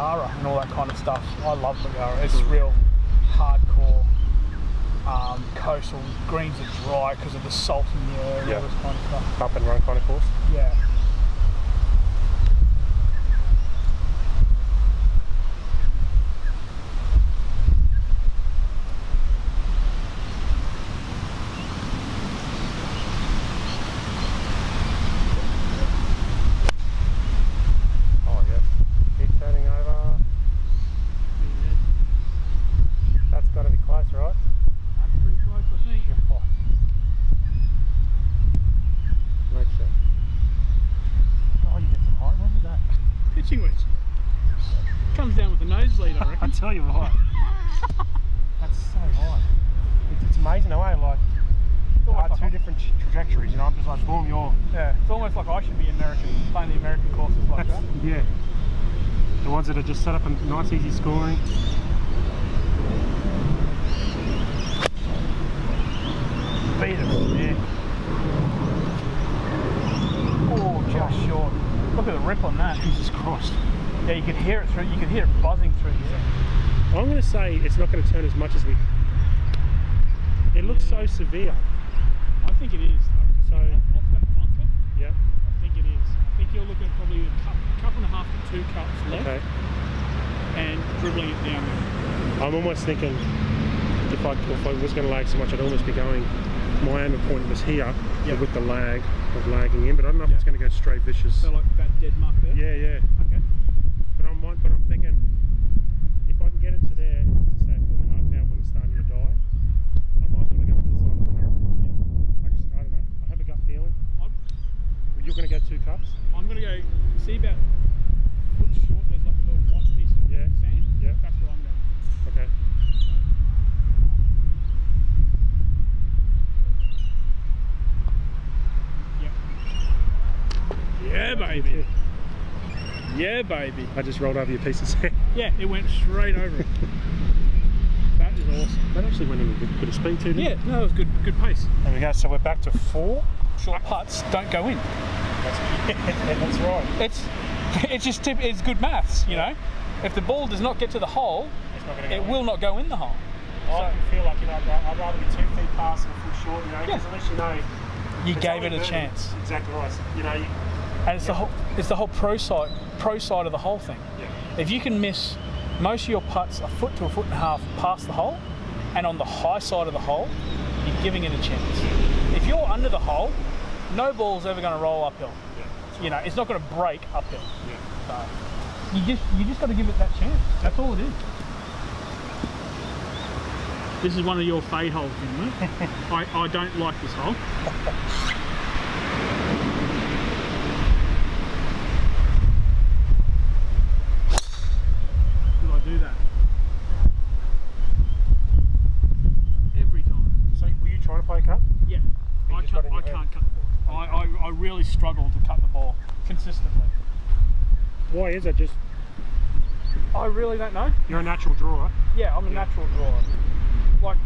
And all that kind of stuff. I love Bargara. It's real hardcore um, coastal. Greens are dry because of the salt in the air and Yeah. all this kind of stuff. Up and run kind of course. Yeah. Oh yes. Keep turning over. That's got to be close, right? That's pretty close, I think. Oh. Great shot. Oh, you get some height. What was that? Pitching wedge. Comes down with the nosebleed, I I reckon. Tell you what. That's so high. It's, it's amazing the way like almost uh, like two different trajectories. You know, I'm just like, boom, you're. Yeah, it's almost like I should be American, playing the American courses like that. yeah. The ones that are just set up and nice, easy scoring. Beat it, yeah. Oh, just short. Look at the rip on that. Jesus Christ. Yeah, you could hear it through. You could hear it buzzing through air. I'm going to say it's not going to turn as much as we. It looks so severe. I think it is. So- off that bunker, Yeah. I think it is. I think you're looking at probably a cup, cup and a half to two cups left, Okay. and dribbling it down there. I'm almost thinking if I if I was going to lag so much, I'd almost be going. My aim point was here, Yeah. with the lag of lagging in. But I don't know if it's going to go straight vicious. So like that dead muck there. Yeah, yeah. But I'm one- but I'm thinking if I can get it to there, to say a foot and a half out when it's starting to die, I might want to go on the side of the cup. I just I don't know. I have a gut feeling. I'm, You're going to go two cups. I'm gonna go see about foot short. There's like a little white piece of Yeah. sand. Yeah. That's where I'm going. Okay. Yep. Yeah, baby. Yeah, baby. I just rolled over your piece of sand. Yeah, it went straight over it. That is awesome. That actually went in a bit of speed too, Yeah, it? no, that was good. Good pace. There we go. So we're back to four. Short ah. putts don't go in. That's, that's right. It's it's just tip, it's good maths, you know. If the ball does not get to the hole, It's not going to it will not go in the hole. I feel like you know, I'd, rather be two feet past and a foot short, you know, because Yeah. at least you know. You gave it a 30. chance, Exactly right. You know, you, and it's the whole it's the whole pro side pro side of the whole thing. yeah. If you can miss most of your putts a foot to a foot and a half past the hole, and on the high side of the hole, you're giving it a chance. If you're under the hole, no ball's ever going to roll uphill. Yeah. You know, it's not going to break uphill. Yeah. So you just you just got to give it that chance. That's all it is. This is one of your fade holes, gentlemen. I, I don't like this hole. Did I do that? Every time. So were you trying to play a cup? Yeah. I can't, I can't cut the ball. I, I, I really struggle to cut the ball consistently. Why is it just I really don't know. you're a natural drawer? Yeah, I'm a Yeah. natural drawer. Like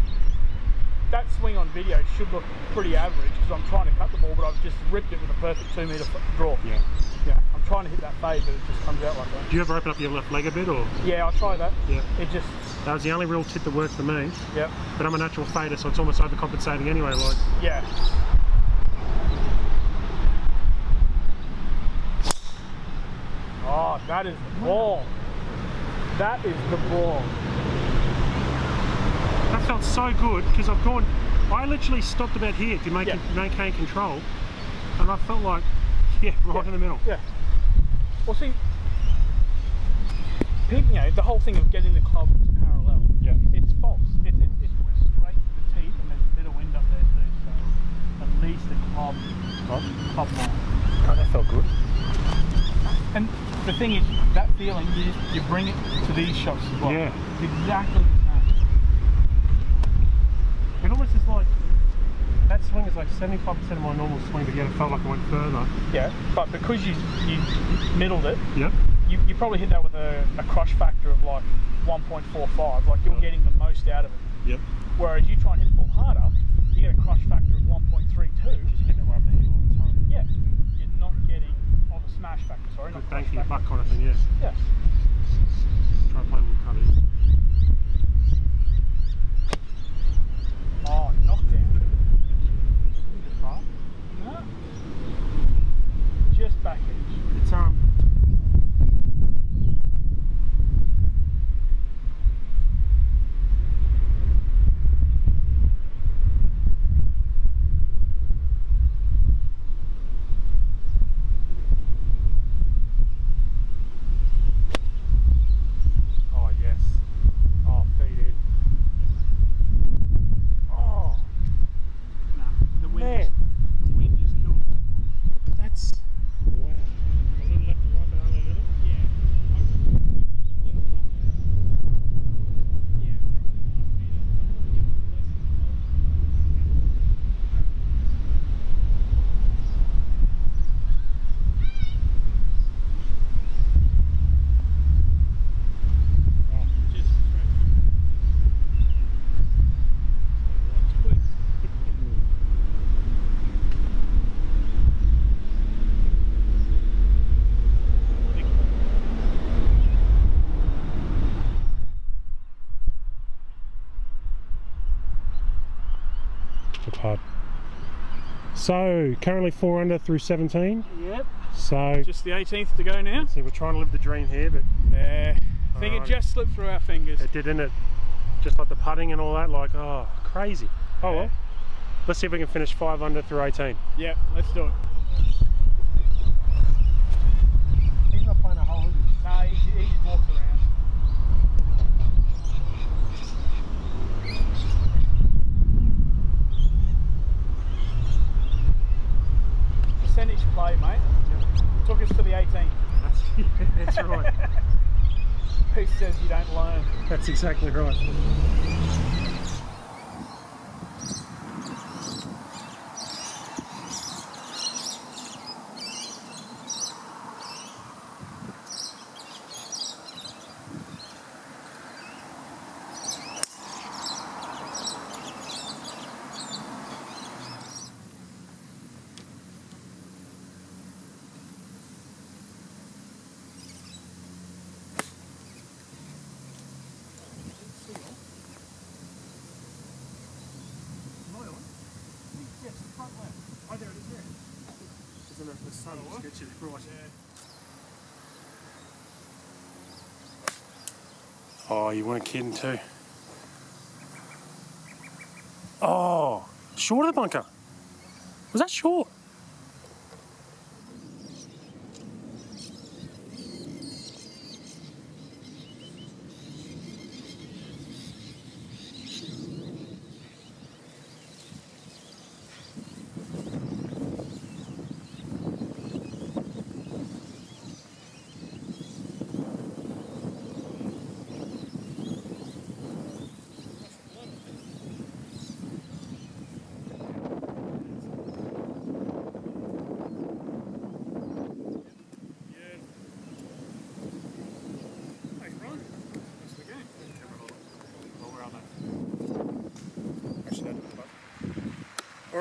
that swing on video should look pretty average because I'm trying to cut the ball, but I've just ripped it with a perfect two meter draw. Yeah. Yeah, I'm trying to hit that fade, but it just comes out like that. Do you ever open up your left leg a bit, or Yeah, I'll try that. yeah? It just, That was the only real tip that worked for me. yep, But I'm a natural fader, so it's almost overcompensating anyway. Like, yeah. Oh, that is the ball. That is the ball. that felt so good because I've gone. I literally stopped about here to make Yeah. maintain control, and I felt like, yeah, right Yeah. in the middle. Yeah. Well, see, you know, the whole thing of getting the club parallel, Yeah. it's false. It, it, it's we're straight to the teeth, and there's a bit of wind up there too. So at least the club, club more. Oh, that felt good. And the thing is, that feeling, you just, you bring it to these shots as well. Yeah. It's exactly the same. It almost is like that swing is like 75% of my normal swing, but yet it felt like I went further. Yeah. But because you you middled it, Yep. you, you probably hit that with a, a crush factor of like 1.45. Like you're Yeah. getting the most out of it. Yep. Whereas you try and hit the ball harder, you get a crush factor 1.32. You're hitting it up the hill all the time. Yeah, you're not getting, oh, the smash factor, sorry, Good not bang crush for your buck kind of thing, yeah. Yeah. Try and play a little cut in. Oh, knockdown. Far. No. Just back edge. It's um. Oh yes. Oh feed in. Oh Nah, the wind, man, just, the wind just killed it. that's wow. A little left to right, but only a little. Yeah. Oh, Just Good putt. So currently four under through 17. Yep. So Just the 18th to go now. see, we're trying to live the dream here, but Yeah. I think it just slipped through our fingers. it did, didn't it? Just like the putting and all that, like oh, crazy. Oh well. Let's see if we can finish five under through 18. Yep, let's do it. He's not playing a hole, is he? Nah, he, he just walks around. Percentage play, mate. Took us to the 18th. That's, that's right. Who says you don't learn? That's exactly right. Yes, front left. Oh, there it is there. The sun you right? Oh, you weren't kidding too. Oh, short of the bunker. Was that short?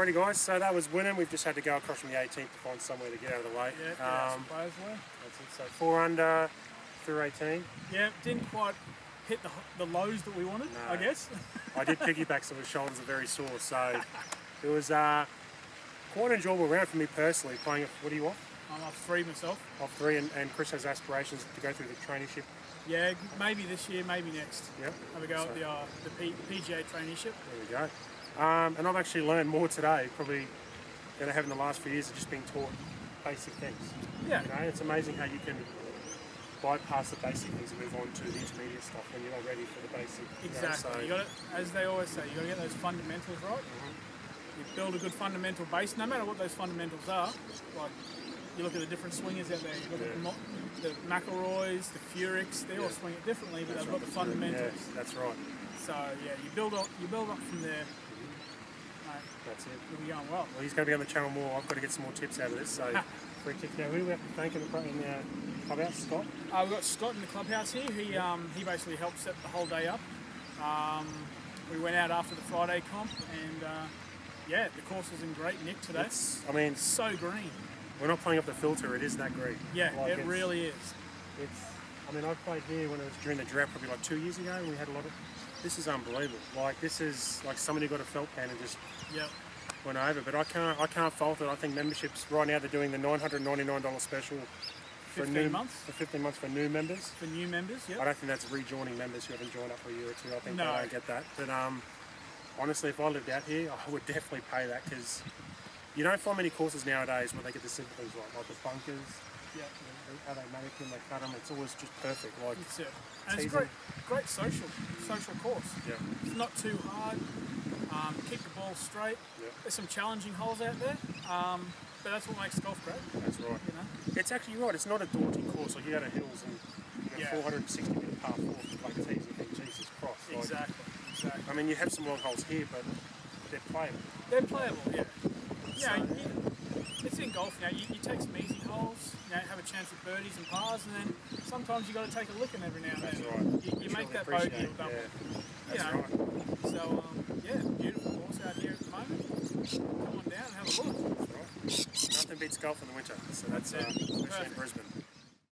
Alrighty guys, so that was Wynnum. We've just had to go across from the 18th to find somewhere to get out of the way. Yeah, yeah, um, players were. that's it. So four under through 18. Yeah, didn't quite hit the, the lows that we wanted, I guess. I did piggyback, so my shoulders are very sore. So it was uh, quite an enjoyable round for me personally. Playing, a, what do you want? I'm off three myself. Off three, and, and Chris has aspirations to go through the traineeship. Yeah, maybe this year, maybe next. Yeah. Have a go So- at the, uh, the P- PGA traineeship. There we go. Um, and I've actually learned more today, probably than I have in the last few years of just being taught basic things. Yeah. You know, it's amazing how you can bypass the basic things and move on to the intermediate stuff when you're not ready for the basic. you know, Exactly. so- You got to, as they always say, you got to get those fundamentals right. Mm-hmm. You build a good fundamental base, no matter what those fundamentals are. Like you look at the different swingers out there. You look at the. The McIlroys, the Furyks. They all swing it differently, but That's they've got the fundamentals. Yeah, that's right. So yeah, you build up. You build up from there. Mate, That's it. you'll be going well. Well, he's going to be on the channel more. I've got to get some more tips out of this. So, free tips. Now, who do we have to thank in the, in the clubhouse? Scott? Uh, we've got Scott in the clubhouse here. He um, he basically helped set the whole day up. Um, we went out after the Friday comp, and uh, yeah, the course was in great nick today. It's, I mean, so green. We're not playing up the filter. It is that great. Yeah, Like, it really is. It's, I mean, I played here when it was during the drought, probably like two years ago, and we had a lot of. This is unbelievable. Like this is like somebody got a felt pen and just Yep. went over. But I can't, I can't fault it. I think memberships right now they're doing the nine hundred ninety nine dollar special for 15 new months? for fifteen months for new members. For new members, yeah. I don't think that's rejoining members who haven't joined up for a year or two. I think No. they don't get that. But um, honestly, if I lived out here, I would definitely pay that because you don't find many courses nowadays where they get the simple things like, like the bunkers, Yep. how they make them, they cut them. It's always just perfect. Like, it. And it's Teasing. great, great social, social course. yeah, It's not too hard. Um, kick the ball straight. yeah, There's some challenging holes out there, um, but that's what makes golf great. that's right. You know. It's actually right. It's not a daunting course. Like you go to hills and you Yeah. know, 460 metre par four to play tees. You think Jesus Christ. Like, Exactly. Exactly. I mean, you have some long holes here, but they're playable. They're playable. Yeah. Yeah. So- you, it's in golf now. You, you take some easy holes. You know, have a chance at birdies and pars, and then sometimes you got to take a licking every now and That's then. right. You, you make that bogey or double. Yeah, You that's know. right. So um, yeah, beautiful course out here at the moment. Come on down and have a look. That's right. Nothing beats golf in the winter. So that's, That's it. uh, especially in Brisbane.